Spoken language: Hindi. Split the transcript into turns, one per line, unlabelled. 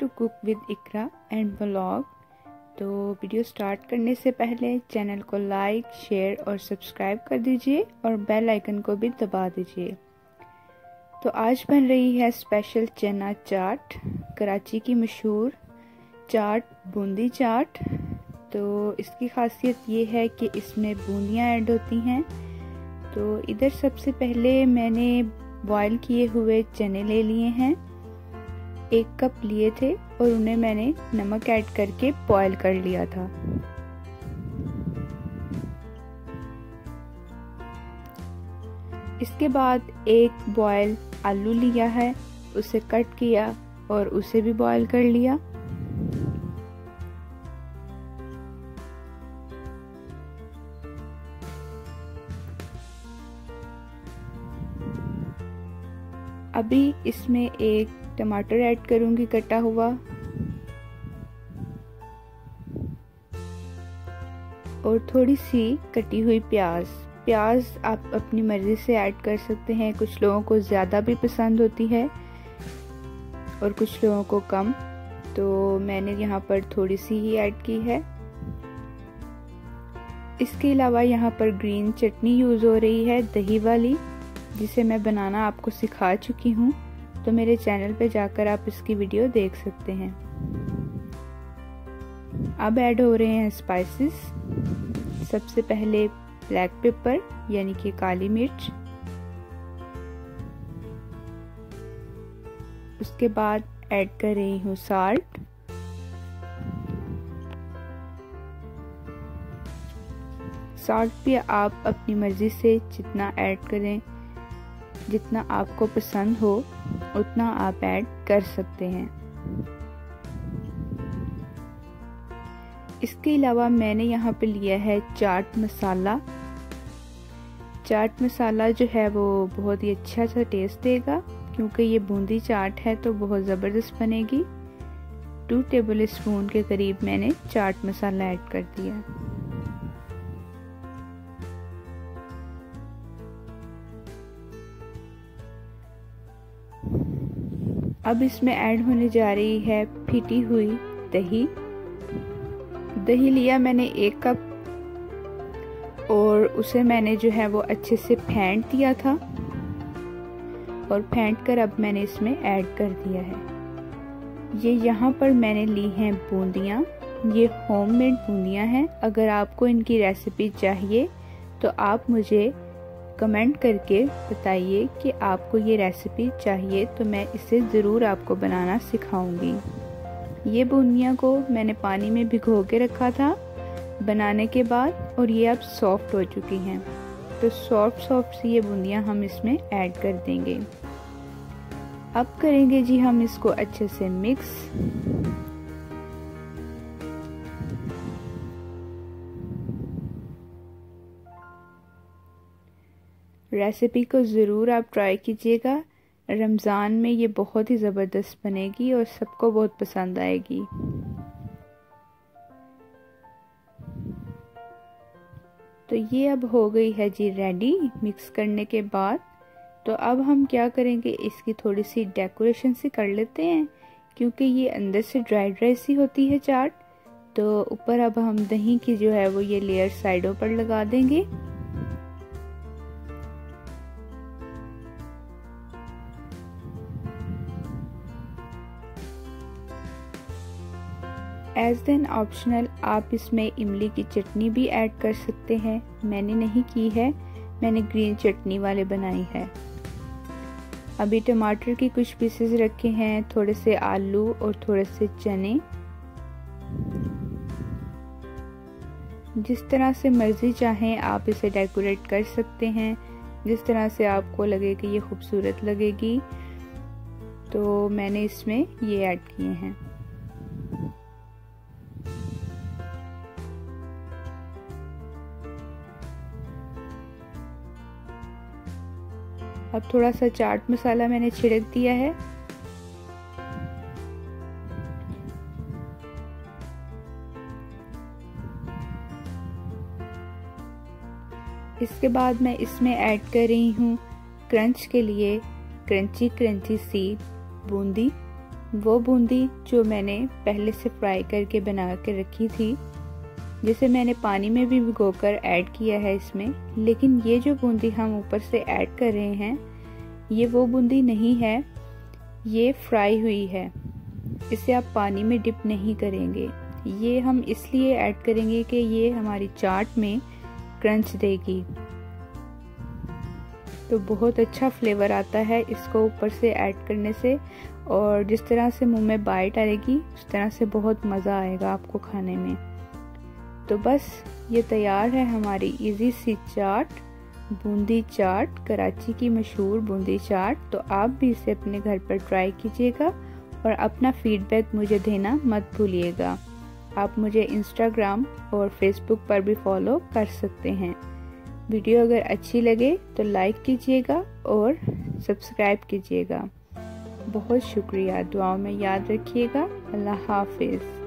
To cook with Iqra and blog तो वीडियो स्टार्ट करने से पहले चैनल को लाइक, शेयर और सब्सक्राइब कर दीजिए और बेल आइकन को भी दबा दीजिए। तो आज बन रही है स्पेशल चना चाट, कराची की मशहूर चाट, बूंदी चाट। तो इसकी खासियत ये है कि इसमें बूंदियाँ ऐड होती हैं। तो इधर सबसे पहले मैंने बॉयल किए हुए चने ले लिए हैं। एक कप लिए थे और उन्हें मैंने नमक ऐड करके बॉयल कर लिया था। इसके बाद एक बॉयल आलू लिया है, उसे कट किया और उसे भी बॉयल कर लिया। अभी इसमें एक टमाटर ऐड करूँगी, कटा हुआ। और थोड़ी सी कटी हुई प्याज। प्याज आप अपनी मर्ज़ी से ऐड कर सकते हैं। कुछ लोगों को ज़्यादा भी पसंद होती है और कुछ लोगों को कम। तो मैंने यहाँ पर थोड़ी सी ही ऐड की है। इसके अलावा यहाँ पर ग्रीन चटनी यूज़ हो रही है, दही वाली, जिसे मैं बनाना आपको सिखा चुकी हूँ। तो मेरे चैनल पे जाकर आप इसकी वीडियो देख सकते हैं। अब ऐड हो रहे हैं स्पाइसेस सबसे पहले ब्लैक पेपर यानी कि काली मिर्च। उसके बाद ऐड कर रही हूँ साल्ट साल्ट भी आप अपनी मर्ज़ी से जितना ऐड करें जितना आपको पसंद हो, उतना आप ऐड कर सकते हैं। इसके अलावा मैंने यहाँ पे लिया है चाट मसाला। चाट मसाला जो है वो बहुत ही अच्छा सा टेस्ट देगा, क्योंकि ये बूंदी चाट है तो बहुत ज़बरदस्त बनेगी। टू टेबल स्पून के करीब मैंने चाट मसाला ऐड कर दिया। अब इसमें ऐड होने जा रही है फिटी हुई दही। दही लिया मैंने एक कप, और उसे मैंने जो है वो अच्छे से फेंट दिया था, और फेंट कर अब मैंने इसमें ऐड कर दिया है। ये यहाँ पर मैंने ली हैं बूंदियाँ। ये होममेड बूंदियाँ हैं। अगर आपको इनकी रेसिपी चाहिए तो आप मुझे कमेंट करके बताइए कि आपको ये रेसिपी चाहिए तो मैं इसे ज़रूर आपको बनाना सिखाऊँगी। ये बूंदियाँ को मैंने पानी में भिगो के रखा था, बनाने के बाद और ये अब सॉफ्ट हो चुकी हैं। तो सॉफ्ट सॉफ्ट सी ये बूंदियाँ हम इसमें ऐड कर देंगे। अब करेंगे जी हम इसको अच्छे से मिक्स। रेसिपी को ज़रूर आप ट्राई कीजिएगा। रमज़ान में ये बहुत ही ज़बरदस्त बनेगी और सबको बहुत पसंद आएगी। तो ये अब हो गई है जी रेडी मिक्स करने के बाद। तो अब हम क्या करेंगे, इसकी थोड़ी सी डेकोरेशन से कर लेते हैं, क्योंकि ये अंदर से ड्राई ड्राई सी होती है चाट। तो ऊपर अब हम दही की जो है वो ये लेयर साइडों पर लगा देंगे। एज देन ऑप्शनल आप इसमें इमली की चटनी भी ऐड कर सकते हैं। मैंने नहीं की है। मैंने ग्रीन चटनी वाले बनाई है। अभी टमाटर की कुछ पीसेस रखे हैं। थोड़े से आलू और थोड़े से चने। जिस तरह से मर्ज़ी चाहें, आप इसे डेकोरेट कर सकते हैं। जिस तरह से आपको लगे कि ये खूबसूरत लगेगी तो मैंने इसमें ये ऐड किए हैं। अब थोड़ा सा चाट मसाला मैंने छिड़क दिया है। इसके बाद मैं इसमें ऐड कर रही हूँ क्रंच के लिए क्रंची क्रंची सी बूंदी। वो बूंदी जो मैंने पहले से फ्राई करके बना के रखी थी जिसे मैंने पानी में भी भिगोकर ऐड किया है इसमें। लेकिन ये जो बूंदी हम ऊपर से ऐड कर रहे हैं, ये वो बूंदी नहीं है, ये फ्राई हुई है। इसे आप पानी में डिप नहीं करेंगे। ये हम इसलिए ऐड करेंगे कि ये हमारी चाट में क्रंच देगी। तो बहुत अच्छा फ्लेवर आता है इसको ऊपर से ऐड करने से, और जिस तरह से मुँह में बाइट आएगी, उस तरह से बहुत मज़ा आएगा आपको खाने में। तो बस ये तैयार है हमारी इजी सी चाट, बूंदी चाट, कराची की मशहूर बूंदी चाट। तो आप भी इसे अपने घर पर ट्राई कीजिएगा और अपना फीडबैक मुझे देना मत भूलिएगा। आप मुझे इंस्टाग्राम और फेसबुक पर भी फॉलो कर सकते हैं। वीडियो अगर अच्छी लगे तो लाइक कीजिएगा और सब्सक्राइब कीजिएगा। बहुत शुक्रिया, दुआओं में याद रखिएगा। अल्लाह हाफिज़।